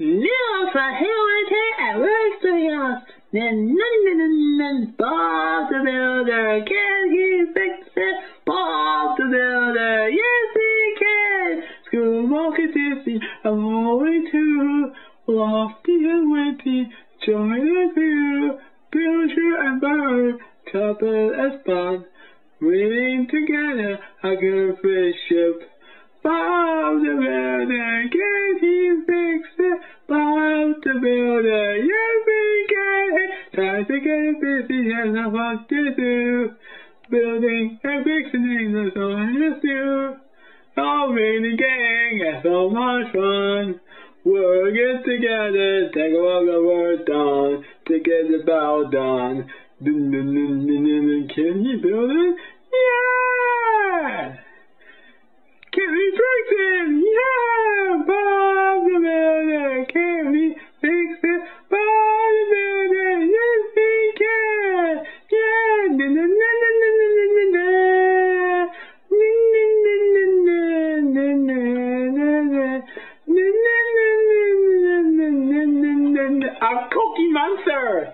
for humanity and works to yours. Then, then, Bob the Builder, can he fix it? Bob the Builder, yes he can. School market is I'm going to lofty and Wendy, join the view, builder and bird, couple as fun, reading together. A good friendship. Bob the Builder, Time to get busy and have what to do. Building and fixing is all I do. All in the gang, and so much fun. Working together, take all the work done to get the battle done. Can you build it? Yeah! I'm Cookie Monster.